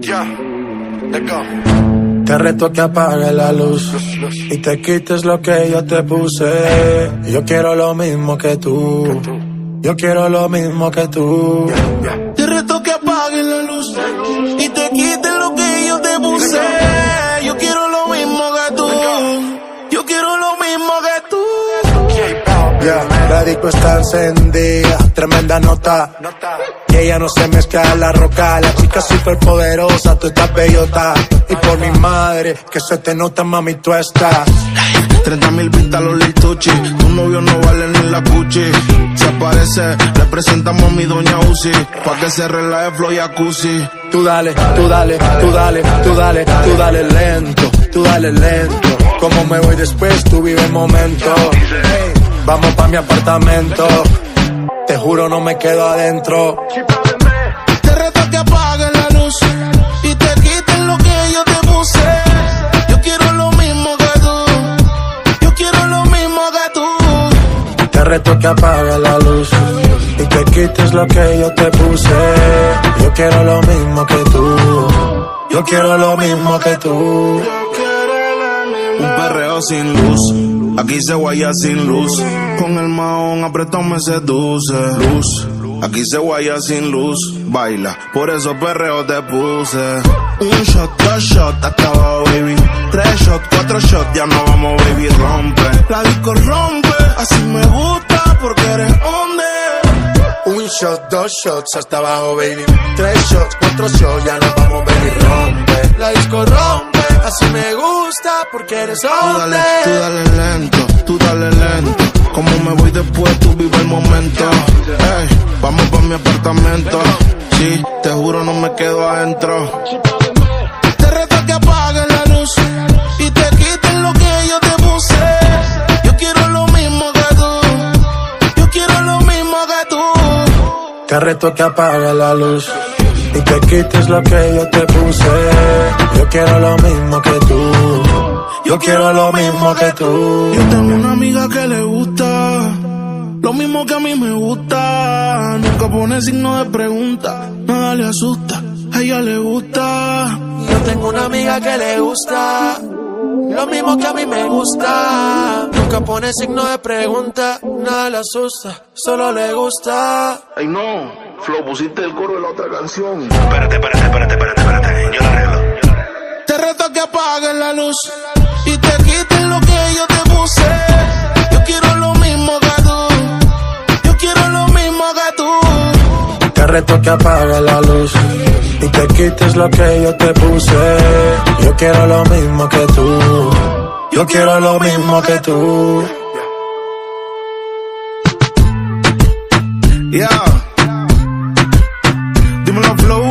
Ya, let's go. Te reto que apague la luz y te quites lo que yo te puse. Yo quiero lo mismo que tú. Yo quiero lo mismo que tú. La disco está encendida, tremenda nota. Y ella no se mezcla a la roca, la chica super poderosa, tú estás bellota. Y por mi madre, que se te nota, mami, tú estás. 30 mil vistas los lituchi. Tu novio no vale ni la cuchi. Se aparece, le presentamos a mi doña Uzi. Pa' que se relaje flow y jacuzzi. Tú dale, tú dale, tú dale, tú dale, tú dale lento, tú dale lento. Como me voy después, tú vive el momento. Hey, vamos pa' mi apartamento. Te juro, no me quedo adentro. Te reto que apagues la luz y te quites lo que yo te puse. Yo quiero lo mismo que tú. Yo quiero lo mismo que tú. Te reto que apague la luz y te quites lo que yo te puse. Yo quiero lo mismo que tú. Yo quiero lo mismo que tú. Un perreo sin luz, aquí se guaya sin luz. Con el maón apretado me seduce. Luz, aquí se guaya sin luz. Baila, por eso perreo te puse. Un shot, dos shots, hasta abajo, baby. Tres shots, cuatro shots, ya no vamos, baby, rompe. La disco rompe, así me gusta porque eres hombre. Un shot, dos shots hasta abajo, baby. Tres shots, cuatro shots, ya nos vamos, baby, rompe. La disco rompe, así me gusta porque eres Tú dale, hombre. tú dale lento, tú dale lento. Como me voy después, tú vive el momento. Vamos pa' mi apartamento. Sí, te juro, no me quedo adentro. Te reto que apagues la luz y te quites lo que yo te puse. Yo quiero lo mismo que tú. Yo quiero lo mismo que tú. Te reto que apague la luz y te quites lo que yo te puse. Yo quiero lo mismo que tú. Yo quiero lo mismo que tú. Yo tengo una amiga que le gusta lo mismo que a mí me gusta. Nunca pone signo de pregunta, nada le asusta. A ella le gusta. Yo tengo una amiga que le gusta lo mismo que a mí me gusta. Nunca pone signo de pregunta, nada le asusta, solo le gusta. Ay no, Flo, pusiste el coro de la otra canción. Espérate, espérate, espérate, espérate, espérate. Yo la arreglo. Te reto que apagues la luz reto que apague la luz y te quites lo que yo te puse. Yo quiero lo mismo que tú. Yo quiero lo mismo que tú. Yeah. Dímelo, Flow.